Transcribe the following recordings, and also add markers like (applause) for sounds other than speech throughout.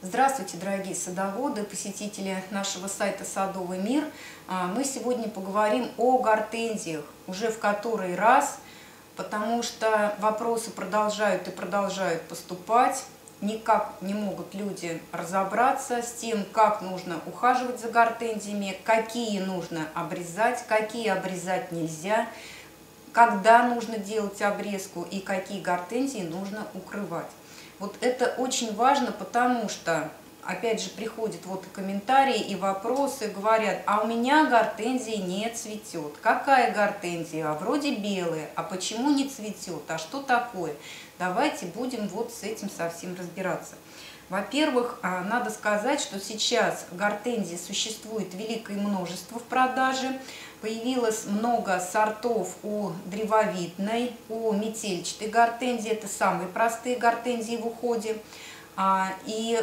Здравствуйте, дорогие садоводы, посетители нашего сайта «Садовый мир». А, мы сегодня поговорим о гортензиях уже в который раз, потому что вопросы продолжают и продолжают поступать. Никак не могут люди разобраться с тем, как нужно ухаживать за гортензиями, какие нужно обрезать, какие обрезать нельзя, когда нужно делать обрезку и какие гортензии нужно укрывать. Вот это очень важно, потому что, опять же, приходят вот и комментарии, и вопросы, говорят, а у меня гортензия не цветет. Какая гортензия? А вроде белая. А почему не цветет? А что такое? Давайте будем вот с этим совсем разбираться. Во-первых, а, надо сказать, что сейчас гортензии существует великое множество в продаже. Появилось много сортов у древовидной, у метельчатой гортензии. Это самые простые гортензии в уходе. А, и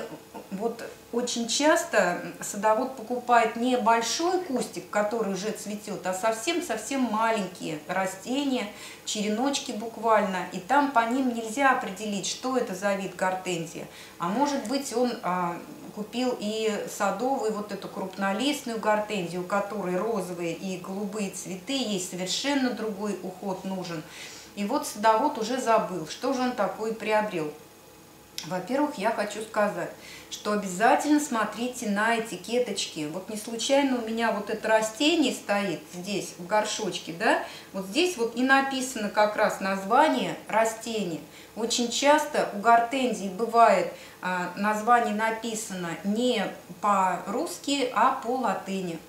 вот очень часто садовод покупает не большой кустик, который уже цветет, а совсем-совсем маленькие растения, череночки буквально. И там по ним нельзя определить, что это за вид гортензии. А может быть он а, купил и садовую вот эту крупнолистную гортензию, у которой розовые и голубые цветы, ей совершенно другой уход нужен. И вот садовод уже забыл, что же он такое приобрел. Во-первых, я хочу сказать, что обязательно смотрите на этикеточки. Вот не случайно у меня вот это растение стоит здесь, в горшочке, да? Вот здесь вот и написано как раз название растения. Очень часто у гортензий бывает а, название написано не по-русски, а по латыни.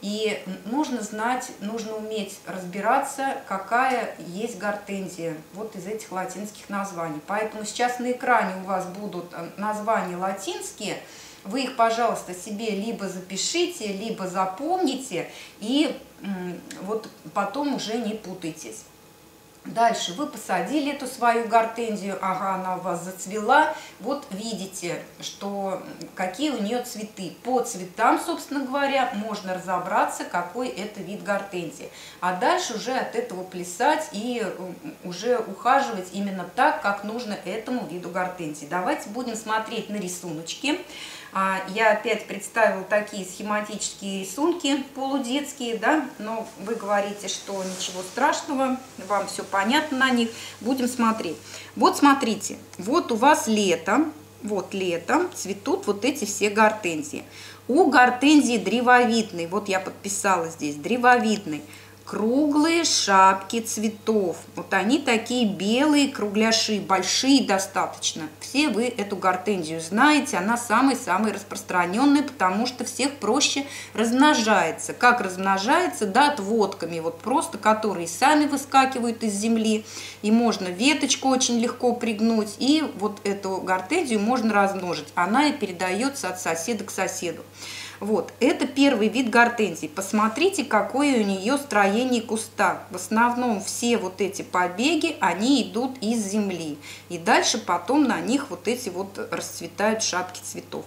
И нужно знать, нужно уметь разбираться, какая есть гортензия вот из этих латинских названий. Поэтому сейчас на экране у вас будут э, названия латинские. Вы их, пожалуйста, себе либо запишите, либо запомните, и вот потом уже не путайтесь. Дальше вы посадили эту свою гортензию, ага, она у вас зацвела. Вот видите, что какие у нее цветы. По цветам, собственно говоря, можно разобраться, какой это вид гортензии. А дальше уже от этого плясать и уже ухаживать именно так, как нужно этому виду гортензии. Давайте будем смотреть на рисуночки. А, я опять представила такие схематические рисунки полудетские, да, но вы говорите, что ничего страшного, вам все понятно на них. Будем смотреть. Вот смотрите, вот у вас лето, вот летом цветут вот эти все гортензии. У гортензии древовидной, вот я подписала здесь, древовидной, круглые шапки цветов. Вот они такие белые кругляши, большие достаточно. Все вы эту гортензию знаете, она самый-самый распространенный, потому что всех проще размножается. Как размножается? Да, отводками, вот просто которые сами выскакивают из земли. И можно веточку очень легко пригнуть, и вот эту гортензию можно размножить. Она и передается от соседа к соседу. Вот, это первый вид гортензии. Посмотрите, какое у нее строение куста. В основном все вот эти побеги, они идут из земли. И дальше потом на них вот эти вот расцветают шапки цветов.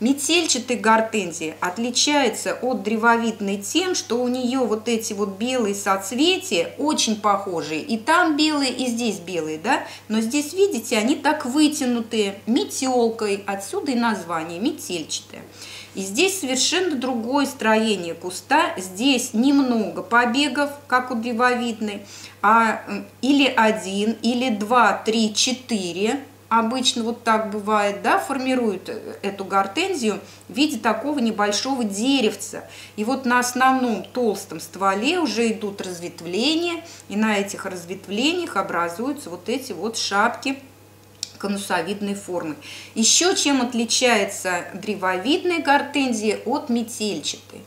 Метельчатые гортензии отличается от древовидной тем, что у нее вот эти вот белые соцветия очень похожие. И там белые, и здесь белые, да? Но здесь, видите, они так вытянутые метелкой. Отсюда и название метельчатая. И здесь совершенно другое строение куста. Здесь немного побегов, как у древовидной, а или один, или два, три, четыре. Обычно вот так бывает, да, формируют э, эту гортензию в виде такого небольшого деревца. И вот на основном толстом стволе уже идут разветвления, и на этих разветвлениях образуются вот эти вот шапки конусовидной формы. Еще чем отличается древовидная гортензия от метельчатой?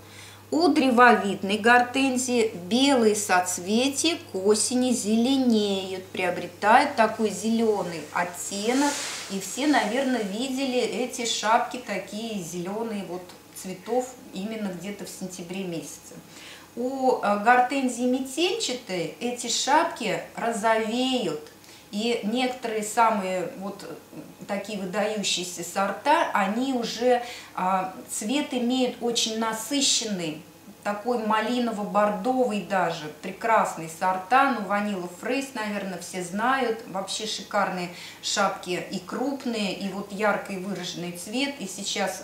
У древовидной гортензии белые соцветия к осени зеленеют, приобретают такой зеленый оттенок. И все, наверное, видели эти шапки такие зеленые вот цветов именно где-то в сентябре месяце. У э, гортензии метельчатой эти шапки розовеют, и некоторые самые вот такие выдающиеся сорта, они уже а, цвет имеют очень насыщенный, такой малиново-бордовый даже, прекрасный сорта, ну, ванила фрейс, наверное, все знают, вообще шикарные шапки и крупные, и вот яркий выраженный цвет, и сейчас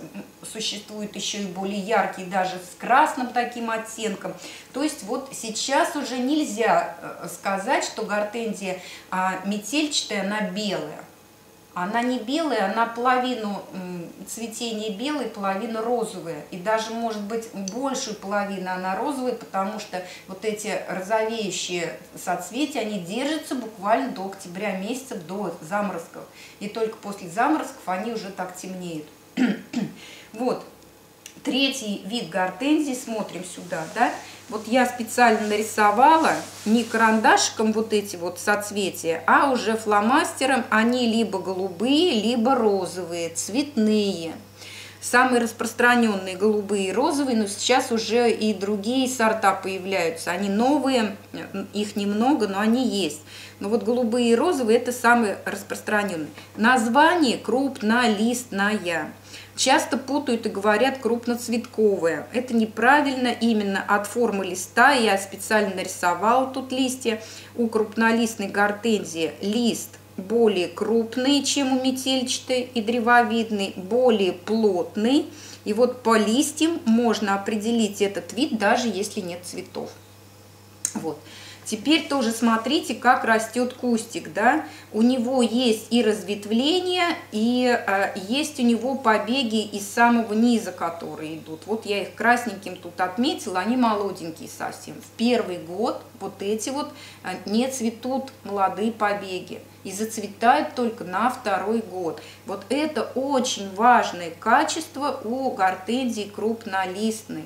существует еще и более яркий, даже с красным таким оттенком, то есть вот сейчас уже нельзя э, сказать, что гортензия а, метельчатая, она белая, она не белая, она половину цветения белой, половину розовая. И даже, может быть, большую половину она розовая, потому что вот эти розовеющие соцветия, они держатся буквально до октября месяца, до заморозков. И только после заморозков они уже так темнеют. (clears throat) вот. Третий вид гортензии, смотрим сюда, да, вот я специально нарисовала не карандашиком вот эти вот соцветия, а уже фломастером. Они либо голубые, либо розовые, цветные. Самые распространенные голубые и розовые, но сейчас уже и другие сорта появляются. Они новые, их немного, но они есть. Но вот голубые и розовые это самые распространенные. Название крупнолистная. Часто путают и говорят крупноцветковая. Это неправильно именно от формы листа. Я специально нарисовала тут листья. У крупнолистной гортензии лист более крупный, чем у метельчатой и древовидный, более плотный. И вот по листьям можно определить этот вид, даже если нет цветов. Вот. Теперь тоже смотрите, как растет кустик, да. У него есть и разветвление, и э, есть у него побеги из самого низа, которые идут. Вот я их красненьким тут отметила, они молоденькие совсем. В первый год вот эти вот э, не цветут молодые побеги и зацветают только на второй год. Вот это очень важное качество у гортензии крупнолистной.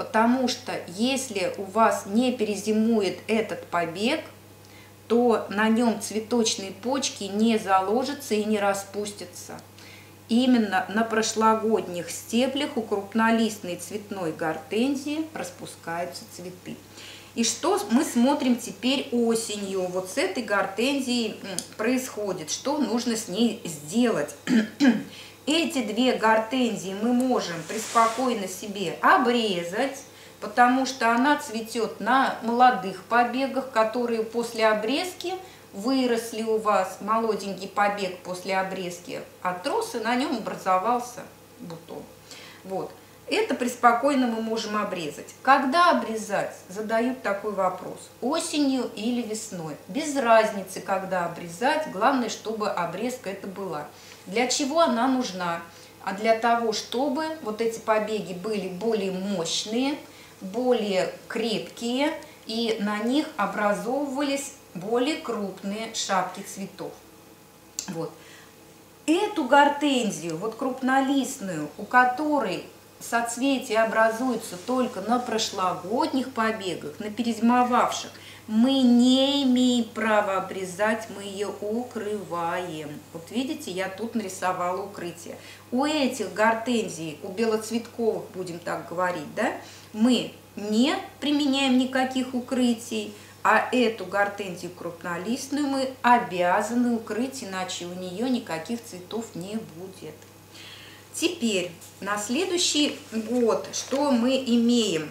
Потому что если у вас не перезимует этот побег, то на нем цветочные почки не заложатся и не распустятся. Именно на прошлогодних стеблях у крупнолистной цветной гортензии распускаются цветы. И что мы смотрим теперь осенью? Вот с этой гортензией происходит, что нужно с ней сделать? (clears throat) Эти две гортензии мы можем преспокойно себе обрезать, потому что она цветет на молодых побегах, которые после обрезки выросли у вас, молоденький побег после обрезки, а трос и на нем образовался бутон. Вот. Это преспокойно мы можем обрезать. Когда обрезать? Задают такой вопрос. Осенью или весной? Без разницы, когда обрезать. Главное, чтобы обрезка это была. Для чего она нужна? А для того, чтобы вот эти побеги были более мощные, более крепкие, и на них образовывались более крупные шапки цветов. Вот. Эту гортензию, вот крупнолистную, у которой соцветия образуются только на прошлогодних побегах, на перезимовавших, мы не имеем права обрезать, мы ее укрываем. Вот видите, я тут нарисовала укрытие. У этих гортензий, у белоцветковых, будем так говорить, да, мы не применяем никаких укрытий, а эту гортензию крупнолистную мы обязаны укрыть, иначе у нее никаких цветов не будет. Теперь на следующий год что мы имеем?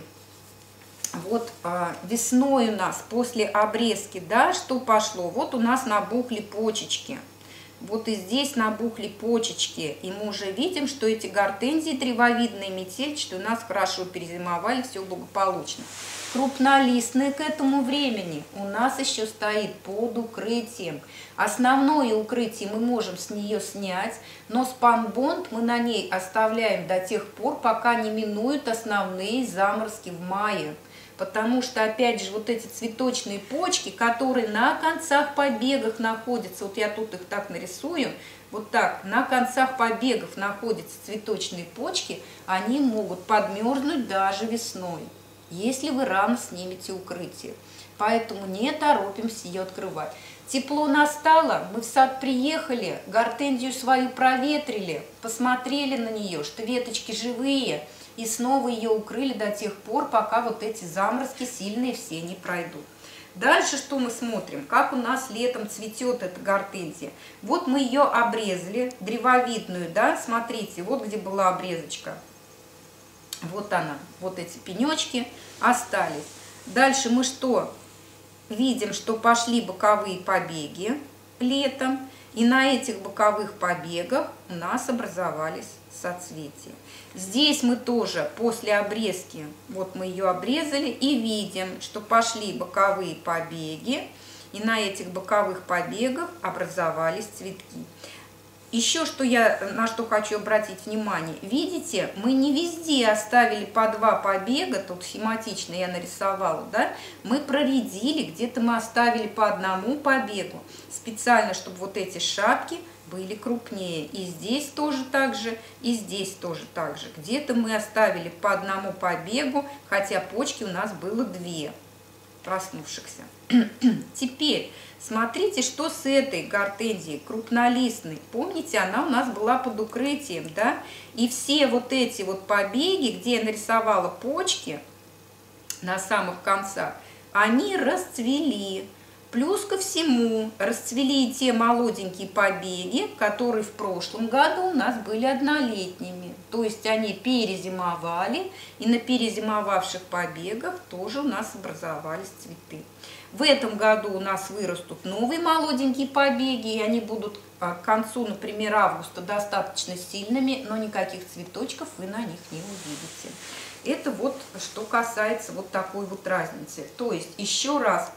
Вот а, весной у нас после обрезки, да, что пошло? Вот у нас набухли почечки. Вот и здесь набухли почечки. И мы уже видим, что эти гортензии древовидные метельчатые у нас хорошо перезимовали, все благополучно. Крупнолистные к этому времени у нас еще стоит под укрытием. Основное укрытие мы можем с нее снять, но спанбонд мы на ней оставляем до тех пор, пока не минуют основные заморозки в мае потому что, опять же, вот эти цветочные почки, которые на концах побегов находятся, вот я тут их так нарисую, вот так, на концах побегов находятся цветочные почки, они могут подмерзнуть даже весной, если вы рано снимете укрытие. Поэтому не торопимся ее открывать. Тепло настало, мы в сад приехали, гортензию свою проветрили, посмотрели на нее, что веточки живые – и снова ее укрыли до тех пор, пока вот эти заморозки сильные все не пройдут. Дальше что мы смотрим? Как у нас летом цветет эта гортензия. Вот мы ее обрезали, древовидную, да, смотрите, вот где была обрезочка. Вот она, вот эти пенечки остались. Дальше мы что? Видим, что пошли боковые побеги летом. И на этих боковых побегах у нас образовались соцветия. Здесь мы тоже после обрезки, вот мы ее обрезали и видим, что пошли боковые побеги. И на этих боковых побегах образовались цветки. Еще что я на что хочу обратить внимание. Видите, мы не везде оставили по два побега, тут схематично я нарисовала, да? Мы проредили, где-то мы оставили по одному побегу, специально, чтобы вот эти шапки были крупнее. И здесь тоже так же, и здесь тоже так же. Где-то мы оставили по одному побегу, хотя почки у нас было две проснувшихся. (clears throat) Теперь смотрите, что с этой гортензией крупнолистной. Помните, она у нас была под укрытием, да? И все вот эти вот побеги, где я нарисовала почки на самых концах, они расцвели. Плюс ко всему расцвели те молоденькие побеги, которые в прошлом году у нас были однолетними. То есть они перезимовали, и на перезимовавших побегах тоже у нас образовались цветы. В этом году у нас вырастут новые молоденькие побеги, и они будут а, к концу, например, августа достаточно сильными, но никаких цветочков вы на них не увидите. Это вот что касается вот такой вот разницы. То есть еще раз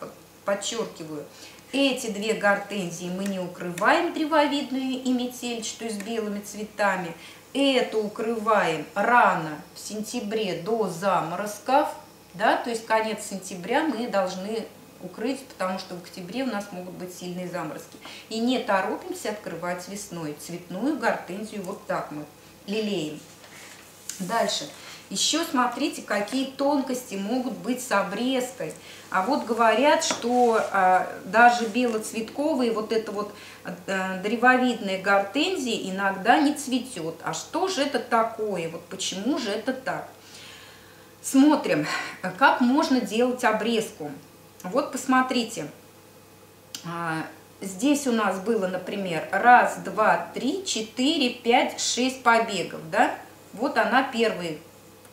подчеркиваю, эти две гортензии мы не укрываем древовидную и метельчатую с белыми цветами. Это укрываем рано, в сентябре, до заморозков. Да, то есть конец сентября мы должны укрыть, потому что в октябре у нас могут быть сильные заморозки. И не торопимся открывать весной. Цветную гортензию вот так мы лелеем. Дальше. Еще смотрите, какие тонкости могут быть с обрезкой. А вот говорят, что а, даже белоцветковые, вот это вот а, древовидные гортензии иногда не цветет. А что же это такое? Вот почему же это так? Смотрим, как можно делать обрезку. Вот посмотрите, а, здесь у нас было, например, раз, два, три, четыре, пять, шесть побегов, да? Вот она первый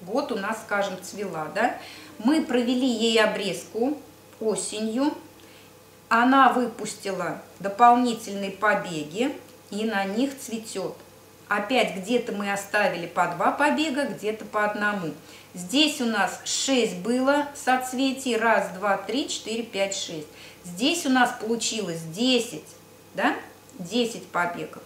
год у нас, скажем, цвела, да? Мы провели ей обрезку осенью, она выпустила дополнительные побеги, и на них цветет. Опять где-то мы оставили по два побега, где-то по одному. Здесь у нас 6 было соцветий. Раз, два, три, четыре, пять, шесть. Здесь у нас получилось 10, да? 10 побегов.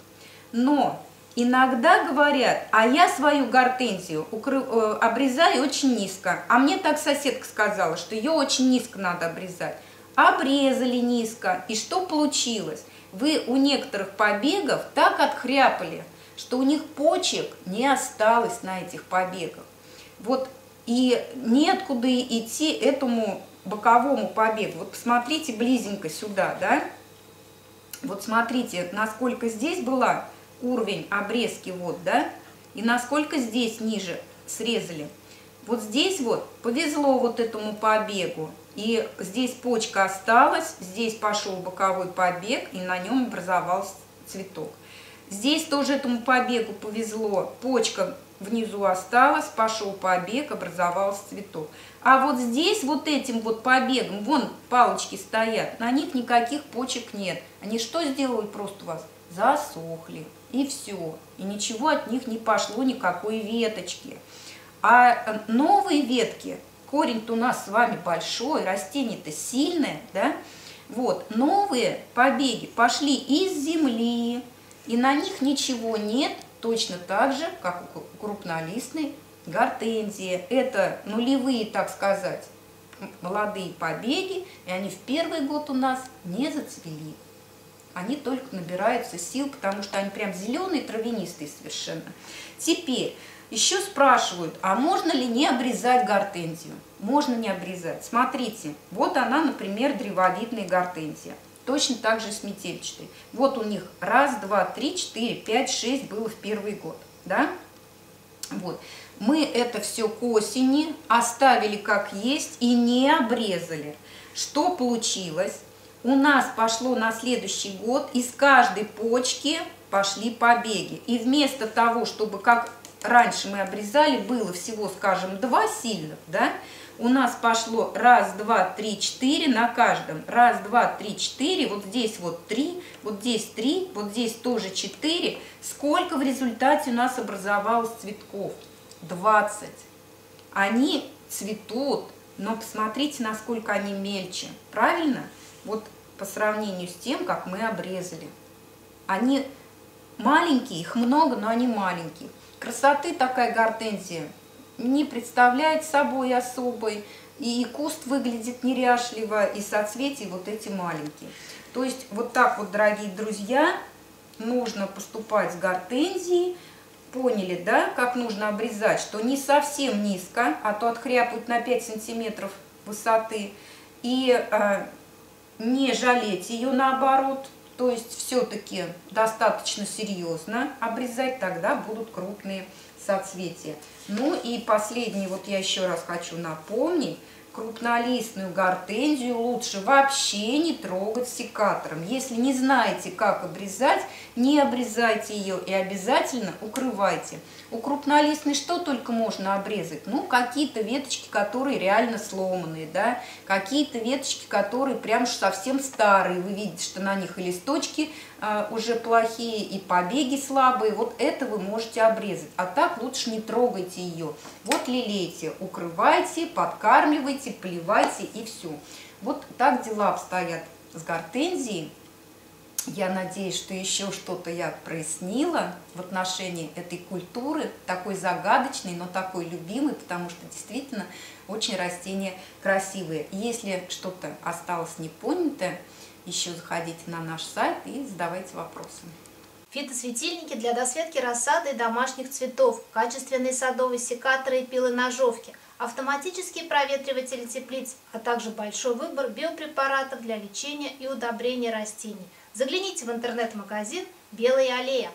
Но иногда говорят, а я свою гортензию э, обрезаю очень низко. А мне так соседка сказала, что ее очень низко надо обрезать. Обрезали низко. И что получилось? Вы у некоторых побегов так отхряпали, что у них почек не осталось на этих побегах. Вот и неоткуда идти этому боковому побегу. Вот посмотрите близенько сюда, да? Вот смотрите, насколько здесь была уровень обрезки, вот, да? И насколько здесь ниже срезали. Вот здесь вот повезло вот этому побегу. И здесь почка осталась, здесь пошел боковой побег, и на нем образовался цветок. Здесь тоже этому побегу повезло, почка внизу осталась, пошел побег, образовался цветок. А вот здесь вот этим вот побегом, вон палочки стоят, на них никаких почек нет. Они что сделали просто у вас? Засохли. И все. И ничего от них не пошло, никакой веточки. А э, новые ветки, корень-то у нас с вами большой, растение-то сильное, да? Вот, новые побеги пошли из земли, и на них ничего нет, точно так же, как у крупнолистной гортензии. Это нулевые, так сказать, молодые побеги, и они в первый год у нас не зацвели. Они только набираются сил, потому что они прям зеленые, травянистые совершенно. Теперь еще спрашивают, а можно ли не обрезать гортензию? Можно не обрезать. Смотрите, вот она, например, древовидная гортензия. Точно так же с метельчатой. Вот у них раз, два, три, четыре, пять, шесть было в первый год. Да? Вот. Мы это все к осени оставили как есть и не обрезали. Что получилось? У нас пошло на следующий год из каждой почки пошли побеги. И вместо того, чтобы как раньше мы обрезали, было всего, скажем, два сильных, да, у нас пошло раз, два, три, четыре на каждом. Раз, два, три, четыре. Вот здесь вот три, вот здесь три, вот здесь тоже четыре. Сколько в результате у нас образовалось цветков? 20. Они цветут, но посмотрите, насколько они мельче. Правильно? Вот по сравнению с тем, как мы обрезали. Они маленькие, их много, но они маленькие. Красоты такая гортензия не представляет собой особой, и куст выглядит неряшливо, и соцветия вот эти маленькие. То есть вот так вот, дорогие друзья, нужно поступать с гортензией. Поняли, да, как нужно обрезать, что не совсем низко, а то отхряпают на 5 сантиметров высоты. И э, не жалеть ее наоборот, то есть все-таки достаточно серьезно обрезать, тогда будут крупные соцветия. Ну и последний, вот я еще раз хочу напомнить, крупнолистную гортензию лучше вообще не трогать секатором. Если не знаете, как обрезать, не обрезайте ее и обязательно укрывайте. У крупнолистной что только можно обрезать? Ну, какие-то веточки, которые реально сломанные, да, какие-то веточки, которые прям совсем старые. Вы видите, что на них и листочки э, уже плохие, и побеги слабые. Вот это вы можете обрезать. А так лучше не трогайте ее. Вот лелейте, укрывайте, подкармливайте, поливайте и все. Вот так дела обстоят с гортензией. Я надеюсь, что еще что-то я прояснила в отношении этой культуры, такой загадочной, но такой любимой, потому что действительно очень растения красивые. Если что-то осталось непонятое, еще заходите на наш сайт и задавайте вопросы. Фитосветильники для досветки рассады и домашних цветов, качественные садовые секаторы и пилы-ножовки, автоматические проветриватели теплиц, а также большой выбор биопрепаратов для лечения и удобрения растений – Загляните в интернет-магазин «Белая аллея».